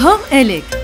हम एलेक